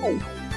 共同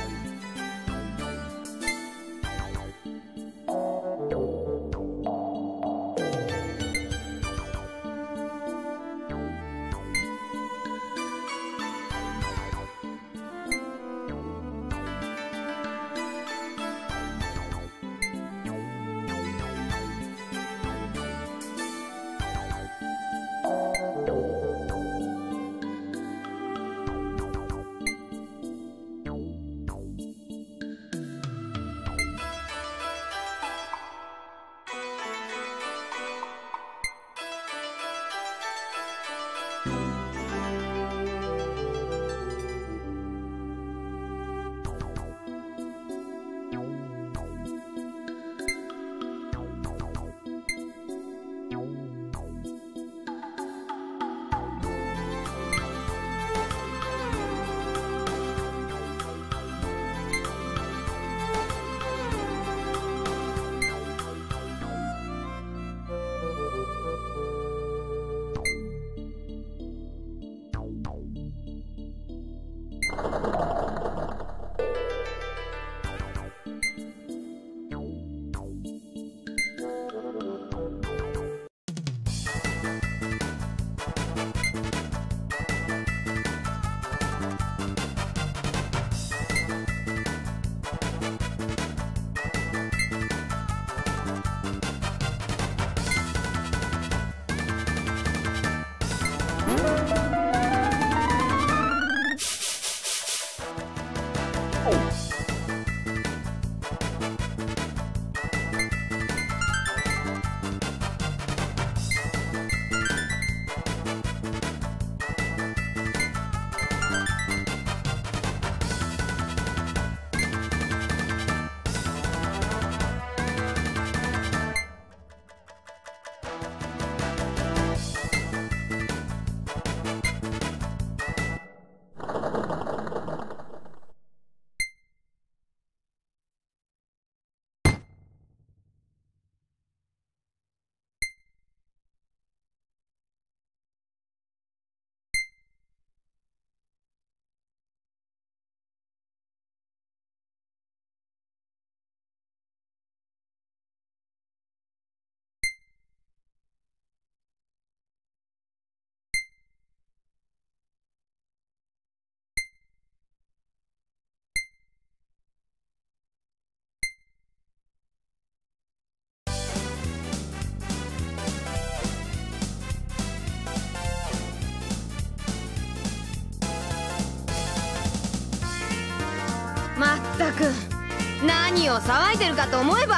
を騒いでるかと思えば。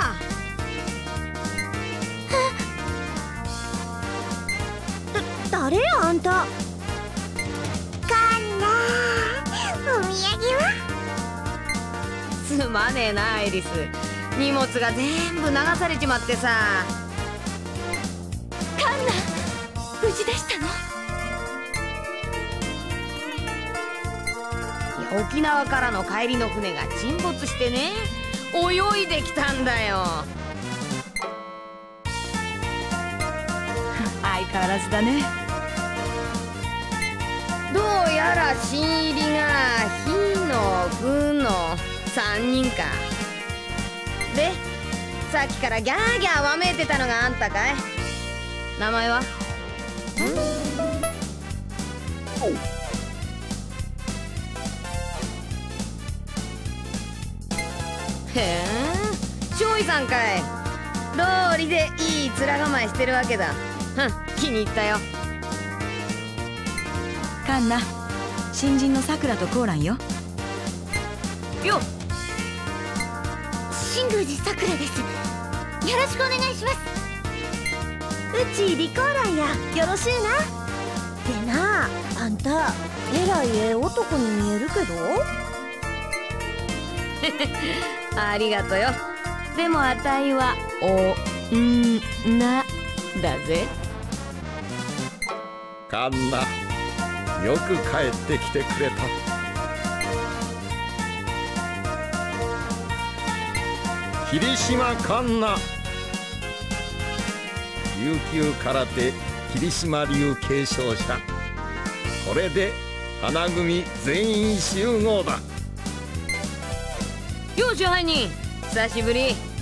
だ誰やあんた？かんなお土産は？すまねえなリス。荷物が全部流されちまってさ。カンナ無事でしたの？沖縄からの帰りの船が沈没してね泳いできたんだよ。相変わらずだね。どうやら新入りが「ひ」の「ぐ」の3人か。でさっきからギャーギャーわめいてたのがあんたかい。名前は？へえ少尉さんかい。道理でいい面構えしてるわけだ。ふん気に入ったよ。カンナ新人のさくらとコーランよ。よっ。新宮寺さくらです。よろしくお願いします。うちリコーランや。よろしいな。でなあんたえらいええ男に見えるけどありがとうよ。でもあたいはおんなだぜ。カンナよく帰ってきてくれた。霧島カンナ琉球空手霧島流継承者。これで花組全員集合だ。よし犯人久しぶり。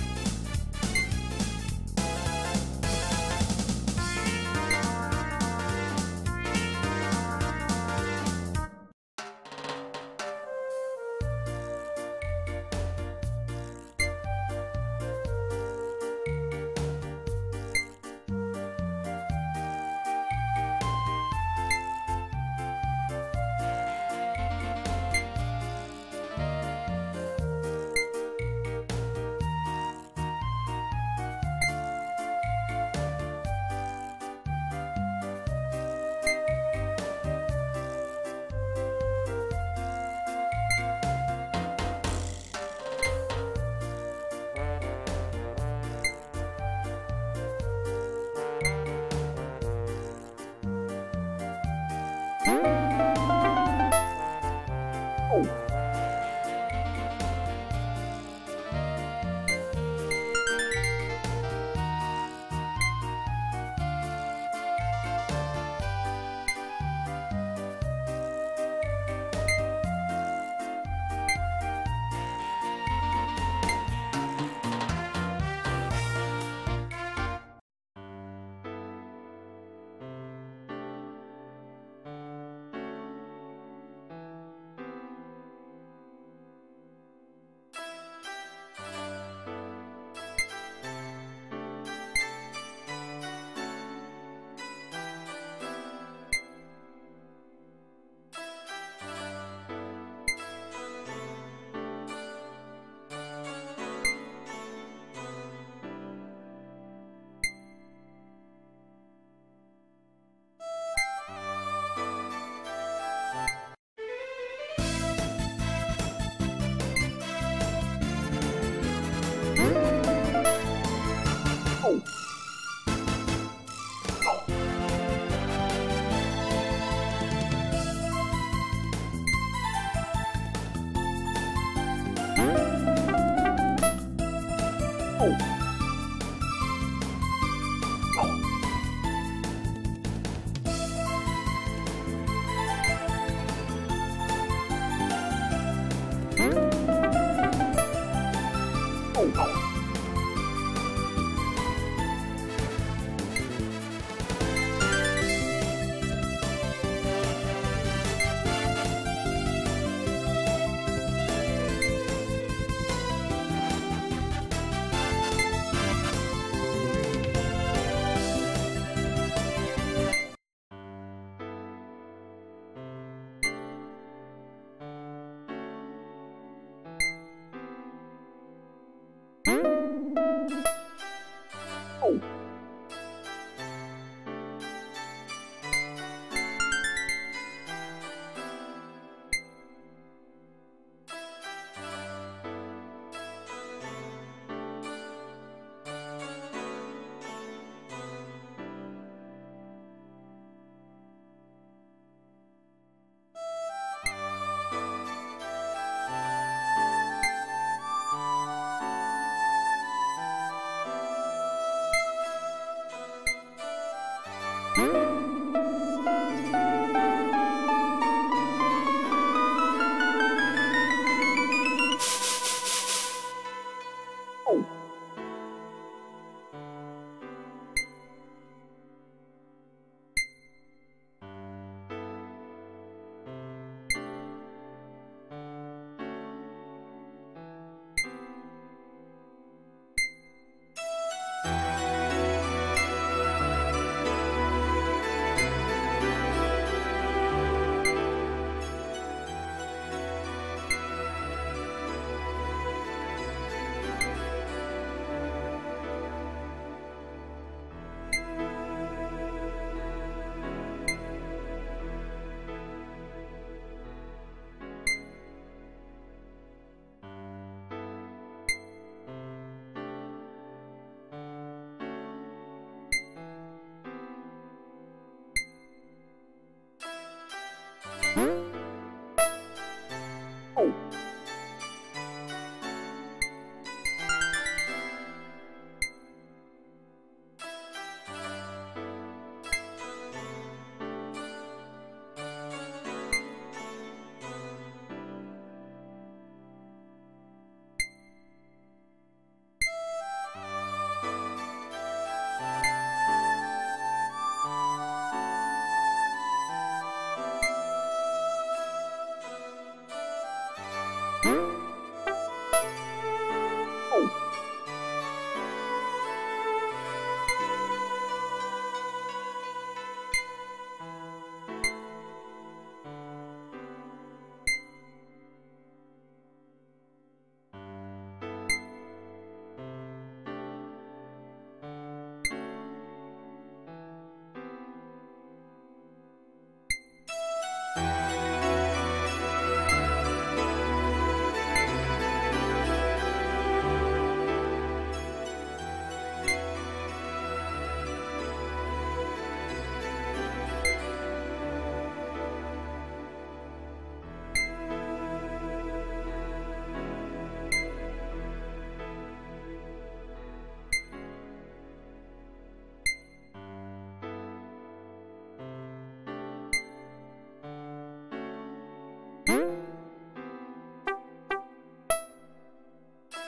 Oh. Huh?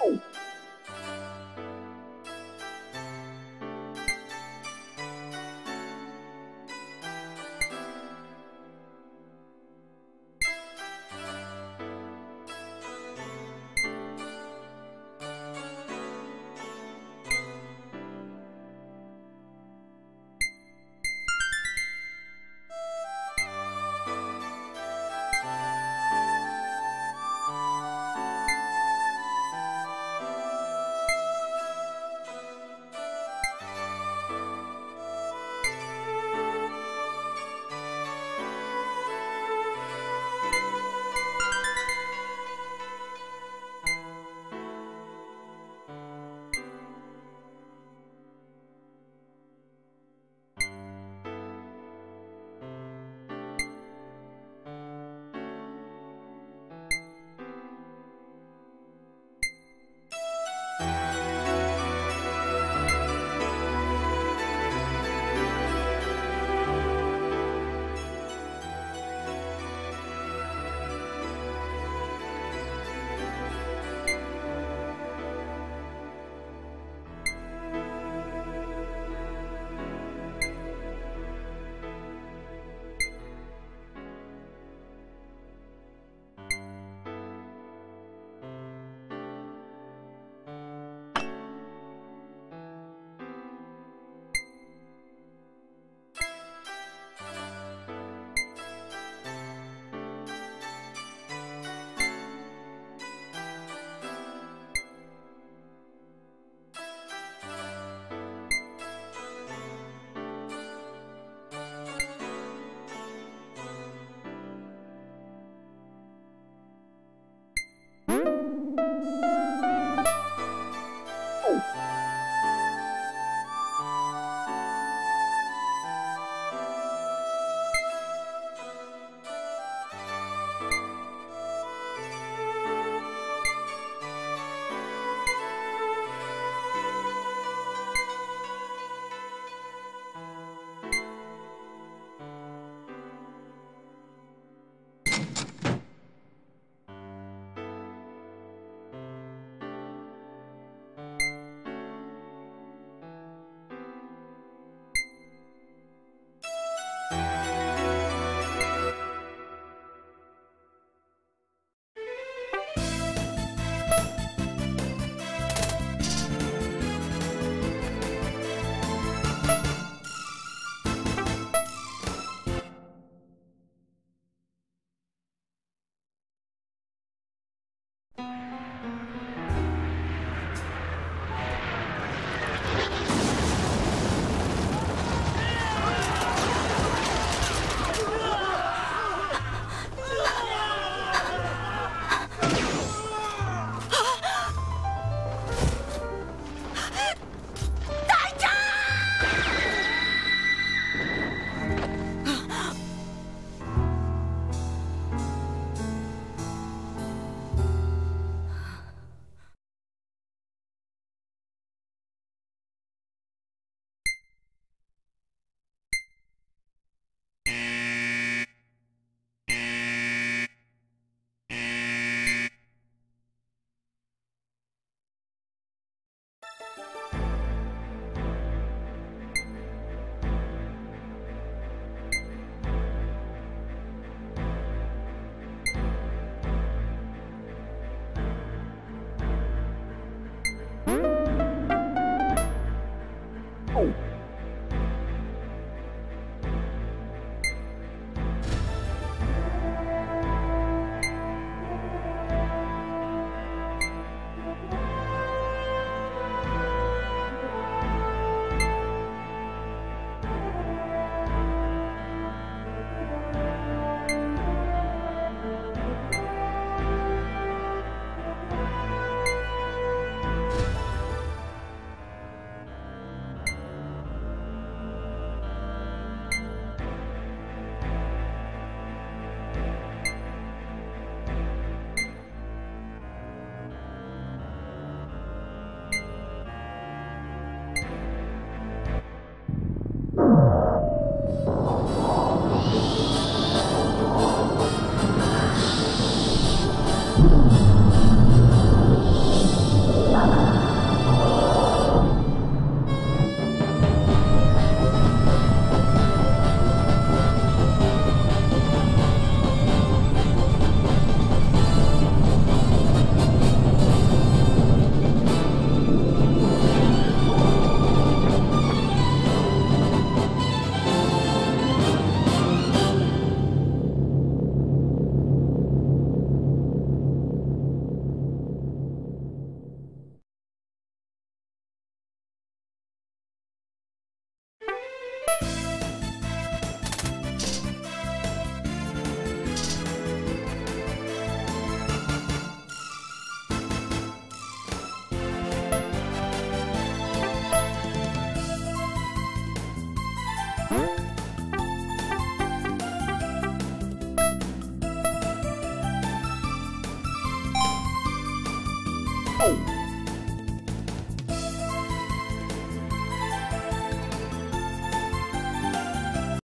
Oh.